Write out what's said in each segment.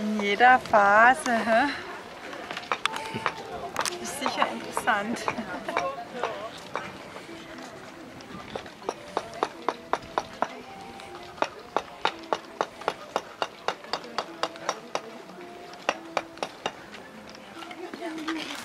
In jeder Phase. Hä? Ist sicher interessant. Yeah.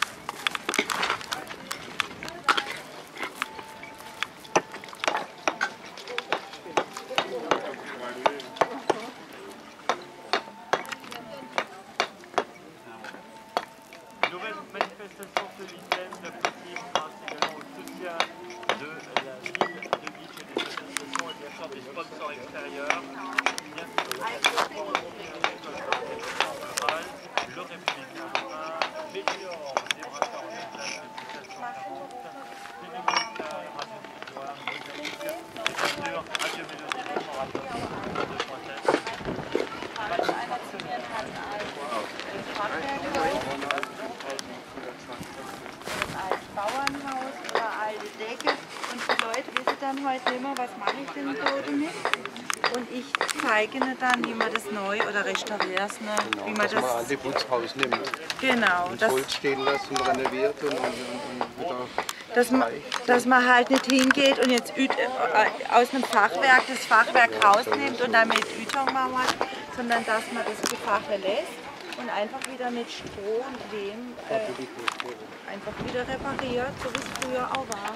Dann heute nicht mehr, was mache ich denn so damit. Und ich zeige ihnen dann, wie man das neu oder restauriert, ne? wie man dass man das... alte Putzhaus nimmt Genau, und das, Holz stehen lässt und renoviert und, und, und, wieder dass, man, dass man halt nicht hingeht und jetzt Üt, äh, aus einem Fachwerk das Fachwerk rausnimmt und damit Ütung mauert, sondern dass man das Gefache lässt und einfach wieder mit Stroh und Lehm äh, einfach wieder repariert, so wie es früher auch war.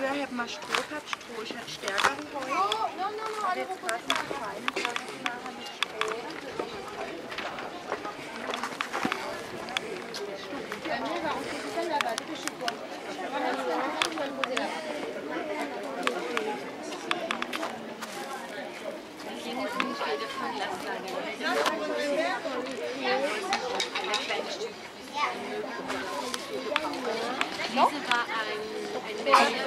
Früher hätte man Stroh gehabt, Stroh ist halt stärker wie heute. Und jetzt gerade mit feinen Sachen nachher mit Stroh. Diese war Yeah.